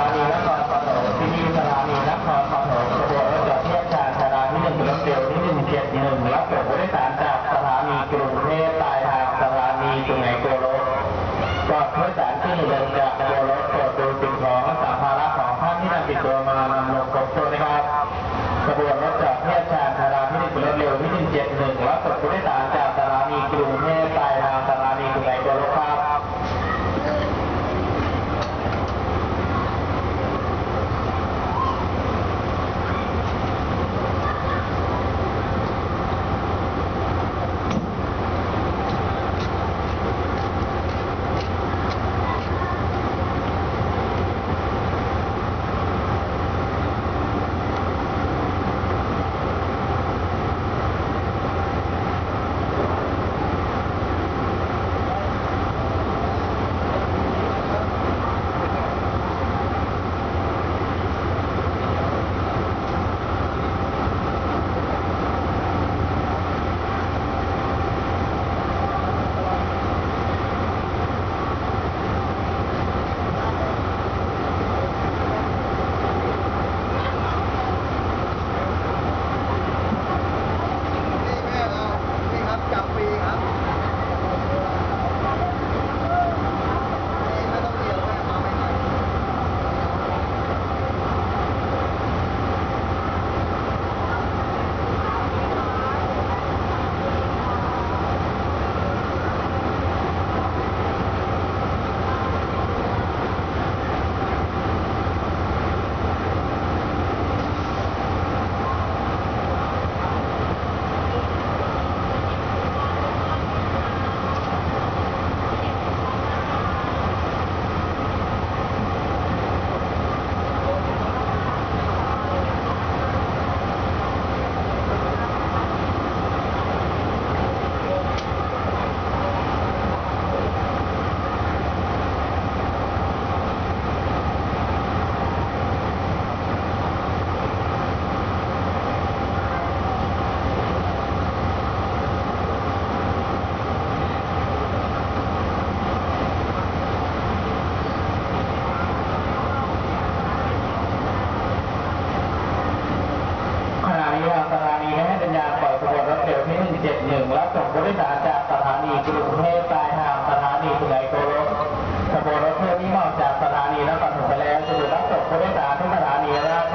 านีนครปฐมที่นี่สถานีนครปฐมขบวนรถจอดเทียบชานชาลาที่หนึ่งรถเร็วที่หนึ่งเจ็ดหนึ่งรับส่งผู้โดยสารจากสถานีกรุงเทพปลายทางสถานีสุไหงโกลกก่อนผู้โดยสารที่ลงจากขบวรถโปรดดูสิ่งของและสัมภาระของท่านที่นำติดตัวมานำลงครบถ้วนะครับขบวนรถจอดเทียบชาน ส่งผู้โดยสารจากสถานีกรุงเทพปลายทางสถานีสุไหงโกลกขบวนรถเที่ยวนี้นอกจากสถานีนครปฐมไปแล้วจะรับส่งผู้โดยสารที่สถานีแร